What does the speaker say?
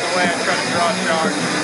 the way, I try to draw charge.